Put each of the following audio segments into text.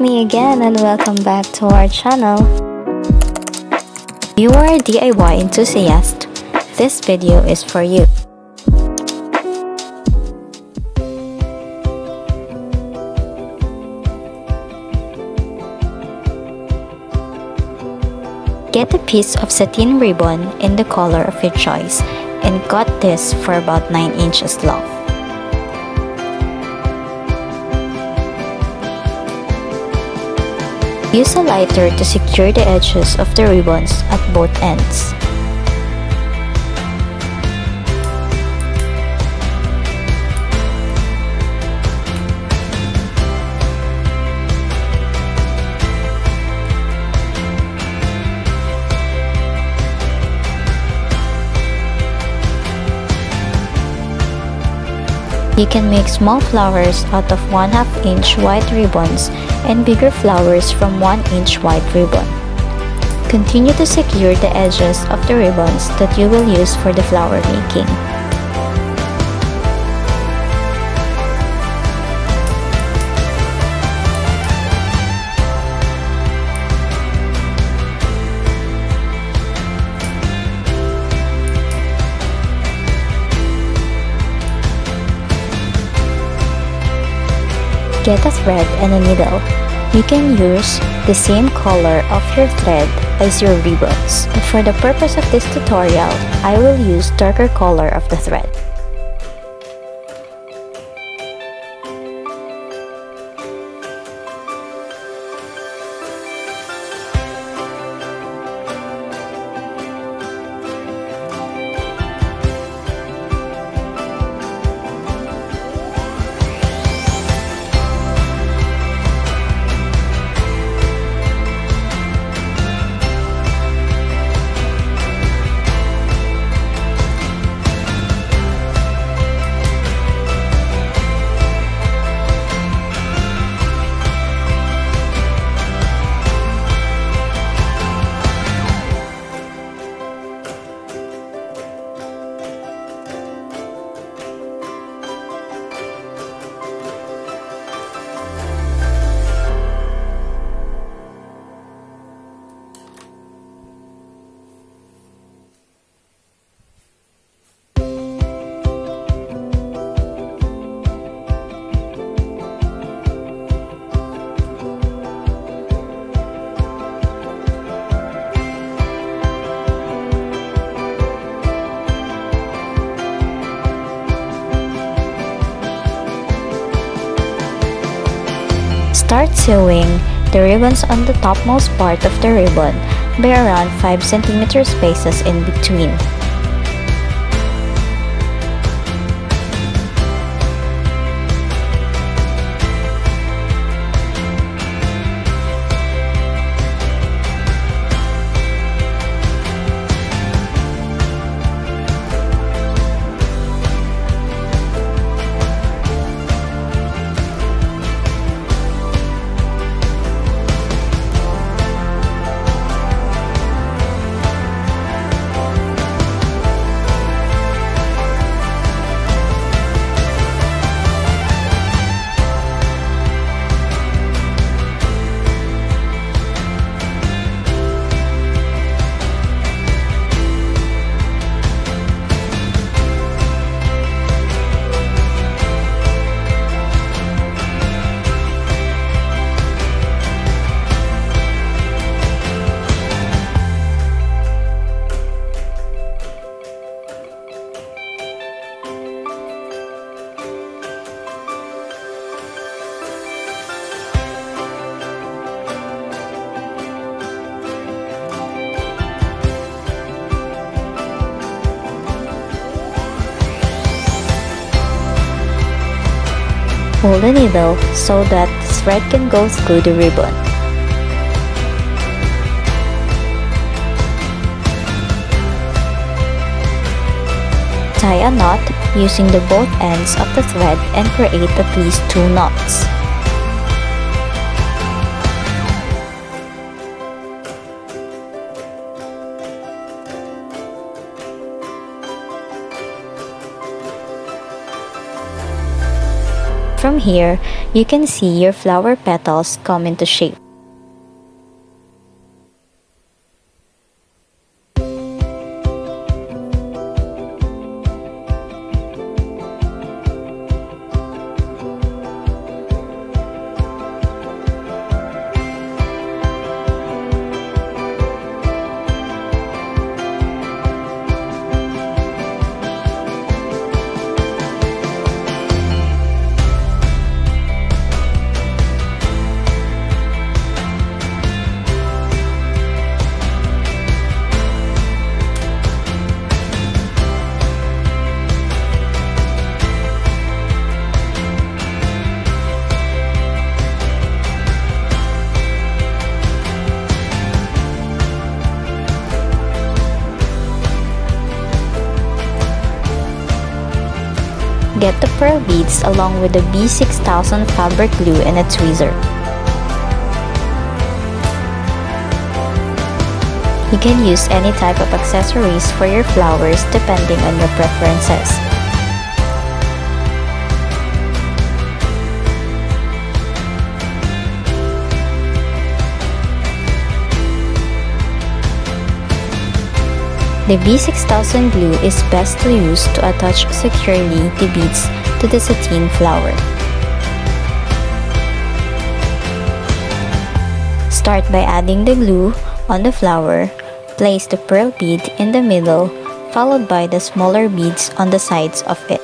me again and welcome back to our channel. You are a DIY enthusiast. This video is for you. Get a piece of satin ribbon in the color of your choice and cut this for about 9 inches long. Use a lighter to secure the edges of the ribbons at both ends. You can make small flowers out of 1 2 inch wide ribbons and bigger flowers from 1 inch wide ribbon. Continue to secure the edges of the ribbons that you will use for the flower making. Get a thread and a needle. You can use the same color of your thread as your ribbons. But for the purpose of this tutorial, I will use darker color of the thread. Start sewing the ribbons on the topmost part of the ribbon by around 5 cm spaces in between. Pull the needle so that the thread can go through the ribbon. Tie a knot using the both ends of the thread and create at least two knots. From here, you can see your flower petals come into shape. Beads along with the B6000 fabric glue and a tweezer. You can use any type of accessories for your flowers depending on your preferences. The B6000 glue is best to use to attach securely the beads to the sateen flower. Start by adding the glue on the flower, place the pearl bead in the middle, followed by the smaller beads on the sides of it.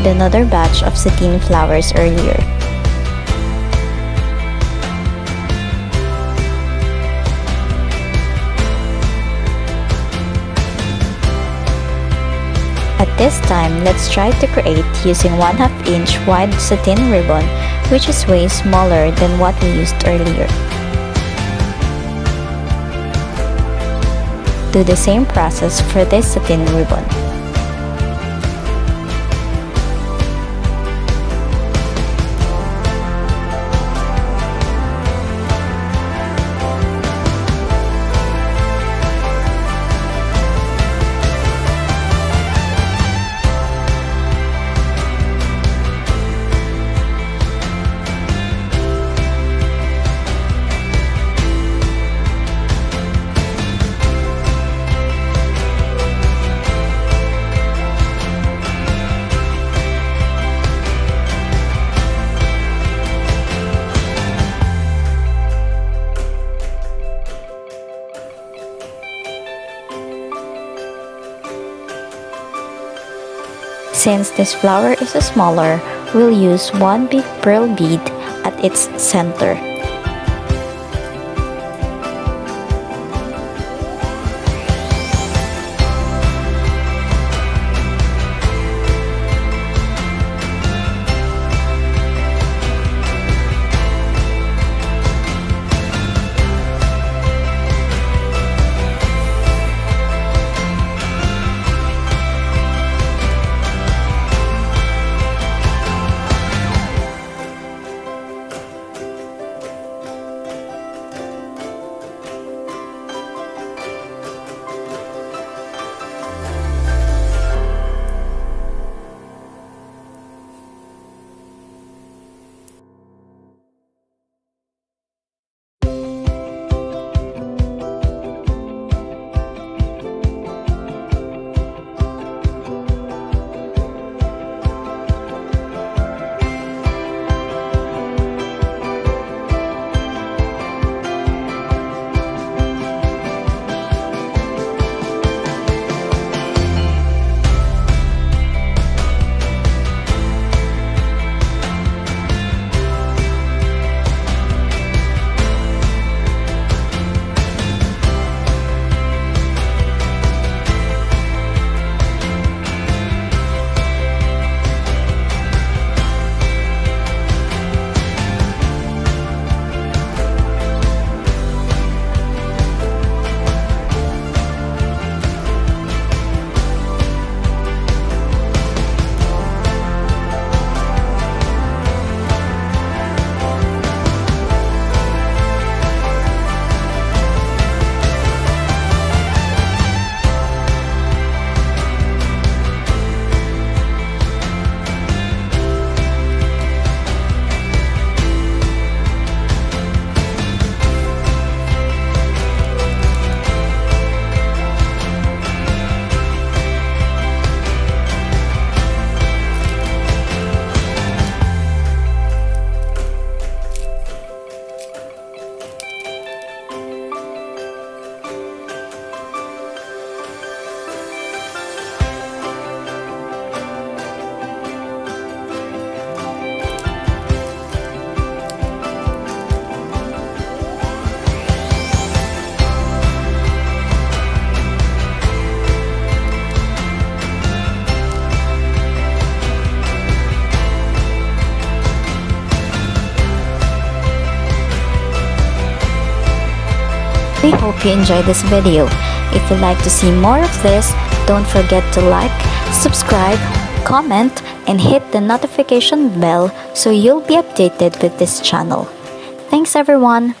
Made another batch of sateen flowers earlier. At this time, let's try to create using 1 2 inch wide satin ribbon which is way smaller than what we used earlier. Do the same process for this satin ribbon. Since this flower is smaller, we'll use one big pearl bead at its center. Hope you enjoyed this video. If you'd like to see more of this, don't forget to like, subscribe, comment, and hit the notification bell so you'll be updated with this channel. Thanks everyone!